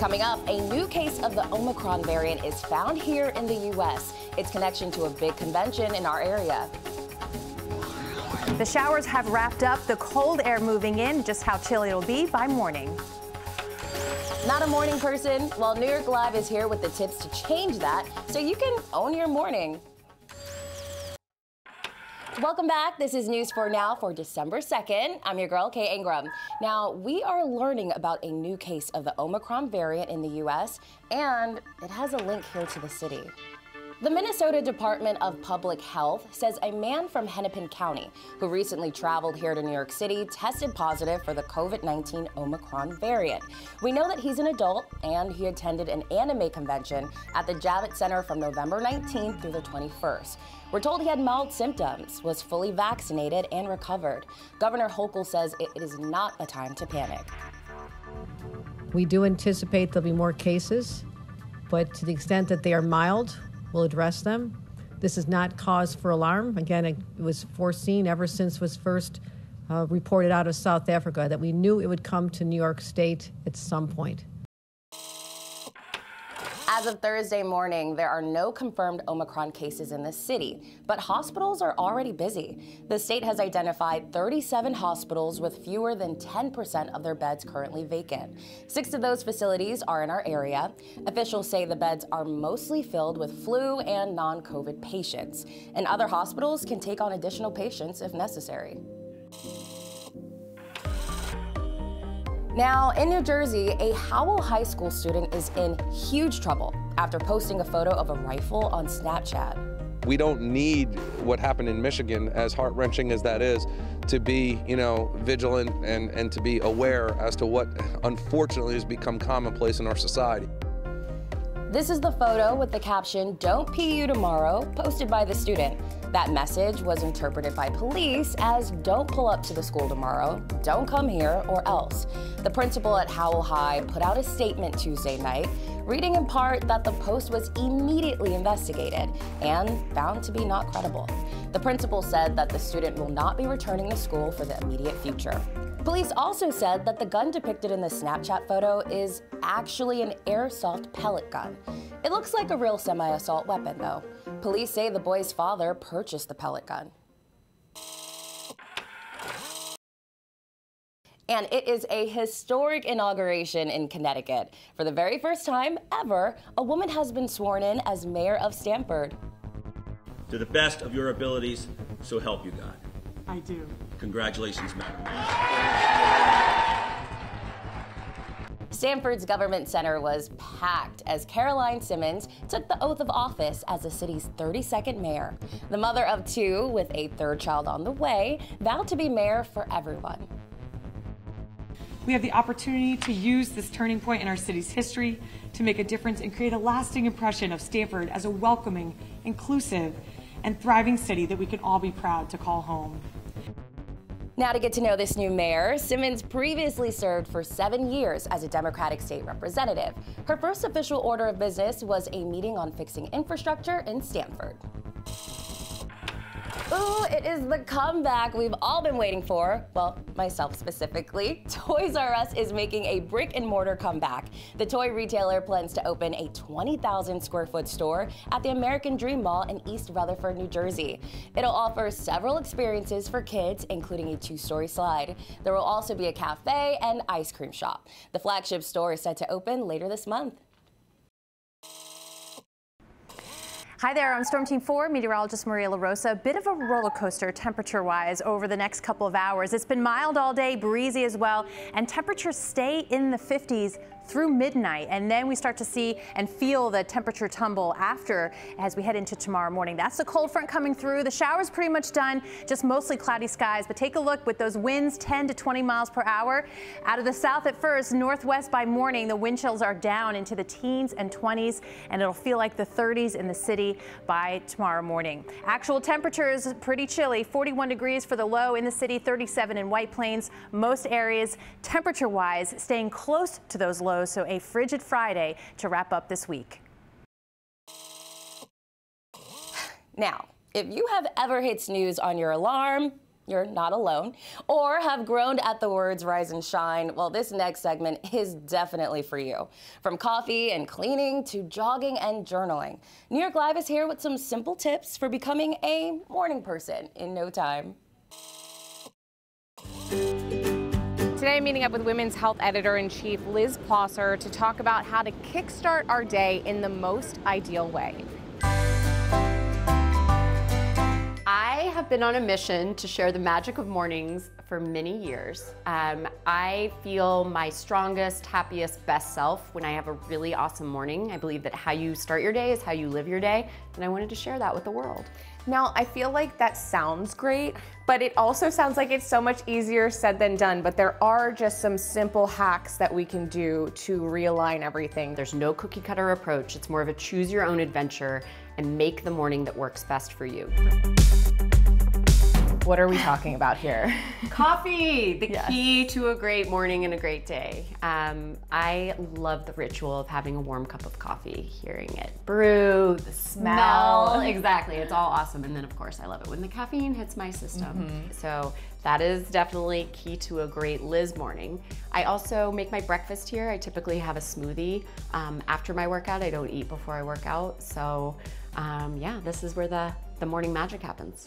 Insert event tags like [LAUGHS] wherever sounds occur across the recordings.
Coming up, a new case of the Omicron variant is found here in the U.S. Its connection to a big convention in our area. The showers have wrapped up, the cold air moving in, just how chilly it'll be by morning. Not a morning person? Well, New York Live is here with the tips to change that so you can own your morning. Welcome back. This is News 4 Now for December 2nd. I'm your girl, Kay Angrum. Now, we are learning about a new case of the Omicron variant in the U.S., and it has a link here to the city. The Minnesota Department of Public Health says a man from Hennepin County who recently traveled here to New York City tested positive for the COVID 19 Omicron variant. We know that he's an adult and he attended an anime convention at the Javits Center from November 19th through the 21st. We're told he had mild symptoms, was fully vaccinated, and recovered. Governor Hochul says it is not a time to panic. We do anticipate there'll be more cases, but to the extent that they are mild, we'll address them. This is not cause for alarm. Again, it was foreseen ever since it was first uh, reported out of South Africa that we knew it would come to New York State at some point. As of Thursday morning, there are no confirmed Omicron cases in the city, but hospitals are already busy. The state has identified 37 hospitals with fewer than 10% of their beds currently vacant. Six of those facilities are in our area. Officials say the beds are mostly filled with flu and non COVID patients, and other hospitals can take on additional patients if necessary. Now, in New Jersey, a Howell High School student is in huge trouble after posting a photo of a rifle on Snapchat. We don't need what happened in Michigan, as heart wrenching as that is, to be, you know, vigilant and, and to be aware as to what unfortunately has become commonplace in our society. This is the photo with the caption, Don't PU tomorrow, posted by the student. That message was interpreted by police as don't pull up to the school tomorrow, don't come here, or else. The principal at Howell High put out a statement Tuesday night, reading in part that the post was immediately investigated and found to be not credible. The principal said that the student will not be returning to school for the immediate future. Police also said that the gun depicted in the Snapchat photo is actually an airsoft pellet gun. It looks like a real semi assault weapon, though. Police say the boy's father purchased the pellet gun. And it is a historic inauguration in Connecticut. For the very first time ever, a woman has been sworn in as mayor of Stamford. To the best of your abilities, so help you God. I do. Congratulations, Madam Stamford's Government Center was packed as Caroline Simmons took the oath of office as the city's 32nd mayor. The mother of two, with a third child on the way, vowed to be mayor for everyone. We have the opportunity to use this turning point in our city's history to make a difference and create a lasting impression of Stamford as a welcoming, inclusive, and thriving city that we can all be proud to call home. Now to get to know this new mayor, Simmons previously served for seven years as a Democratic state representative. Her first official order of business was a meeting on fixing infrastructure in Stamford. Ooh, it is the comeback we've all been waiting for. Well, myself specifically. [LAUGHS] Toys R Us is making a brick and mortar comeback. The toy retailer plans to open a 20,000 square foot store at the American Dream Mall in East Rutherford, New Jersey. It'll offer several experiences for kids, including a two story slide. There will also be a cafe and ice cream shop. The flagship store is set to open later this month. Hi there, I'm Storm Team 4 meteorologist Maria LaRosa. A bit of a roller coaster temperature wise over the next couple of hours. It's been mild all day, breezy as well, and temperatures stay in the 50s through midnight. And then we start to see and feel the temperature tumble after as we head into tomorrow morning. That's the cold front coming through. The shower's pretty much done, just mostly cloudy skies. But take a look with those winds 10 to 20 miles per hour. Out of the south at first, northwest by morning, the wind chills are down into the teens and 20s, and it'll feel like the 30s in the city by tomorrow morning. Actual temperatures pretty chilly, 41 degrees for the low in the city, 37 in White Plains. Most areas temperature wise staying close to those lows so a frigid Friday to wrap up this week. Now, if you have ever hit snooze on your alarm, you're not alone, or have groaned at the words rise and shine, well, this next segment is definitely for you. From coffee and cleaning to jogging and journaling, New York Live is here with some simple tips for becoming a morning person in no time. Today, I'm meeting up with Women's Health Editor in Chief Liz Plosser to talk about how to kickstart our day in the most ideal way. Have been on a mission to share the magic of mornings for many years. Um, I feel my strongest, happiest, best self when I have a really awesome morning. I believe that how you start your day is how you live your day, and I wanted to share that with the world. Now, I feel like that sounds great, but it also sounds like it's so much easier said than done. But there are just some simple hacks that we can do to realign everything. There's no cookie cutter approach. It's more of a choose your own adventure and make the morning that works best for you. What are we talking about here? [LAUGHS] Coffee, the yes. key to a great morning and a great day. Um, I love the ritual of having a warm cup of coffee, hearing it brew, the smell. smell. [LAUGHS] Exactly, it's all awesome. And then, of course, I love it when the caffeine hits my system. Mm -hmm. So that is definitely key to a great Liz morning. I also make my breakfast here. I typically have a smoothie um, after my workout. I don't eat before I work out. So um, yeah, this is where the, the morning magic happens.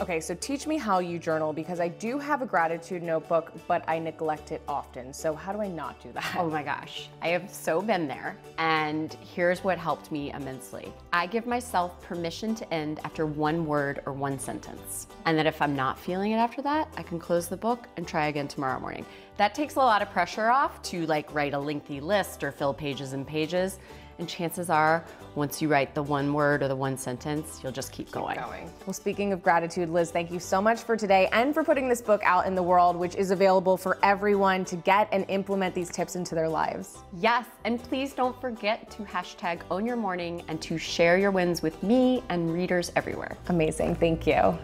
Okay, so teach me how you journal because I do have a gratitude notebook, but I neglect it often. So how do I not do that? Oh my gosh, I have so been there. And here's what helped me immensely. I give myself permission to end after one word or one sentence. And that if I'm not feeling it after that, I can close the book and try again tomorrow morning. That takes a lot of pressure off to like write a lengthy list or fill pages and pages. And chances are, once you write the one word or the one sentence, you'll just keep, keep going. going. Well, speaking of gratitude, Liz, thank you so much for today and for putting this book out in the world, which is available for everyone to get and implement these tips into their lives. Yes, and please don't forget to hashtag own your morning and to share your wins with me and readers everywhere. Amazing, thank you.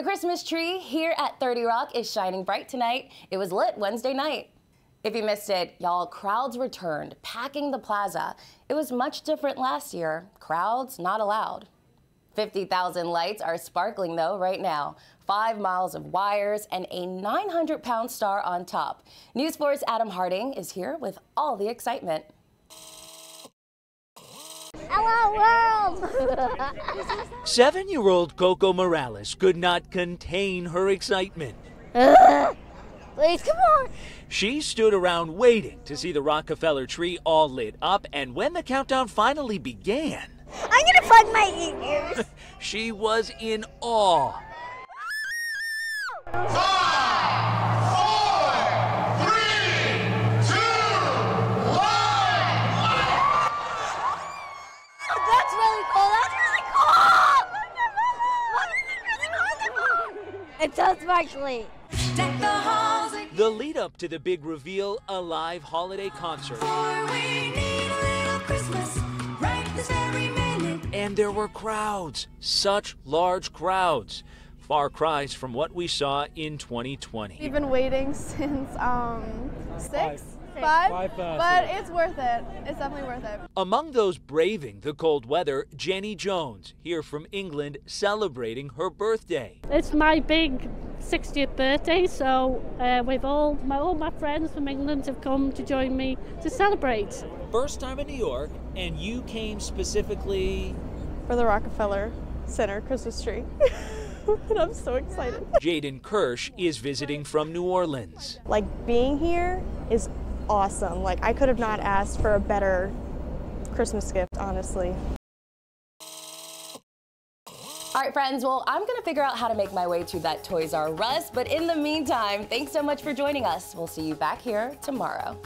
The Christmas tree here at 30 Rock is shining bright tonight. It was lit Wednesday night. If you missed it, y'all, crowds returned, packing the plaza. It was much different last year. Crowds not allowed. 50,000 lights are sparkling though right now. Five miles of wires and a 900 pound star on top. News 4's Adam Harding is here with all the excitement. Hello, world! Seven year old Coco Morales could not contain her excitement. [LAUGHS] please, come on! She stood around waiting to see the Rockefeller tree all lit up, and when the countdown finally began, I'm gonna plug my ears. [LAUGHS] she was in awe. [LAUGHS] Oh! It's so sparkly. The lead up to the big reveal, a live holiday concert. and there were crowds, such large crowds. Far cries from what we saw in 2020. We've been waiting [LAUGHS] since um, six five, five uh, but it's worth it. It's definitely worth it. Among those braving the cold weather, Jenny Jones, here from England, celebrating her birthday. It's my big 60th birthday, so uh, with all my all my friends from England have come to join me to celebrate. First time in New York, and you came specifically for the Rockefeller Center Christmas tree. [LAUGHS] and I'm so excited. Jaden Kirsch is visiting from New Orleans. Like being here is awesome. Like, I could have not asked for a better Christmas gift, honestly. All right, friends, well, I'm going to figure out how to make my way to that Toys R Us. But in the meantime, thanks so much for joining us. We'll see you back here tomorrow.